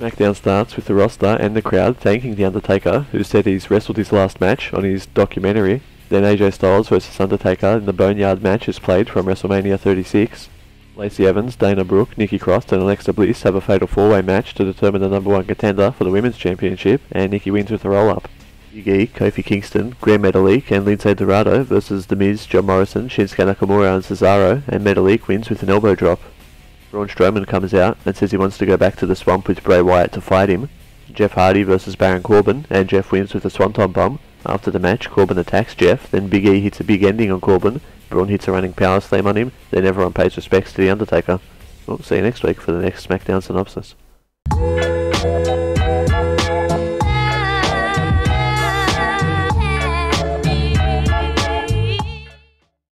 SmackDown starts with the roster and the crowd thanking The Undertaker, who said he's wrestled his last match on his documentary. Then AJ Styles vs Undertaker in the Boneyard match is played from WrestleMania 36. Lacey Evans, Dana Brooke, Nikki Cross and Alexa Bliss have a fatal four-way match to determine the number one contender for the Women's Championship, and Nikki wins with a roll-up. E, Kofi Kingston, Grand Metalik and Lince Dorado versus The Miz, John Morrison, Shinsuke Nakamura and Cesaro, and Metalik wins with an elbow drop. Braun Strowman comes out and says he wants to go back to the swamp with Bray Wyatt to fight him. Jeff Hardy versus Baron Corbin, and Jeff wins with a Swanton Bomb. After the match, Corbin attacks Jeff, then Big E hits a big ending on Corbin, Braun hits a running power slam on him, then everyone pays respects to The Undertaker. We'll see you next week for the next SmackDown synopsis.